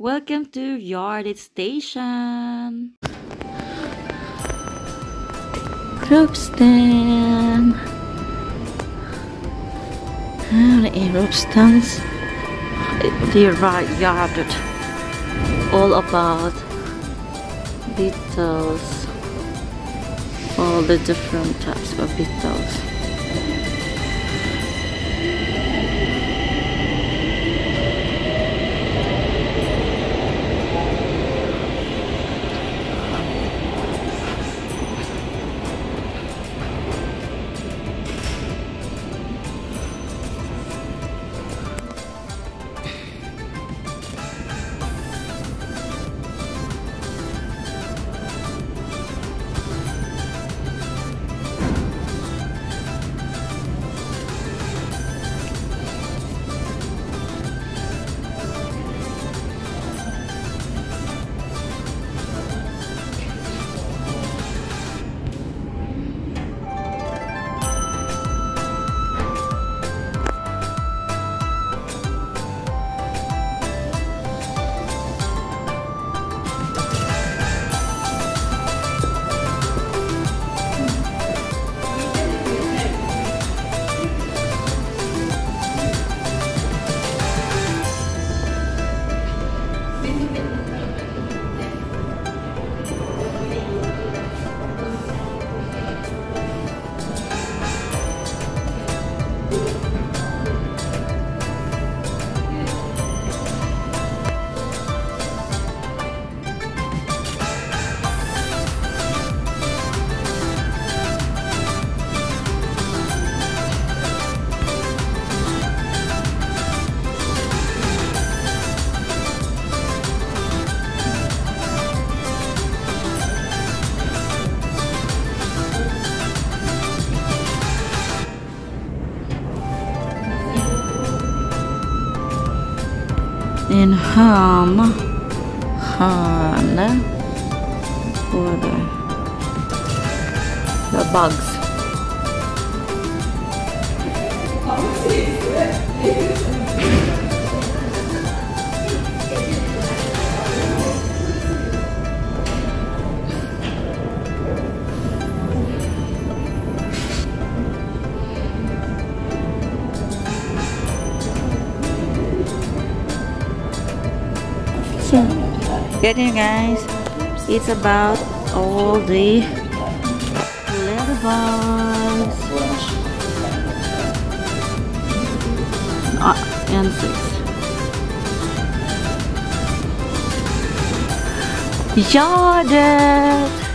Welcome to Gärdet Station. Group stand. And in group stands, the right yarded. All about beetles. All the different types of beetles. In ham hane for the the bugs good you guys. It's about all the little bugs. Ah, and six. Jordan!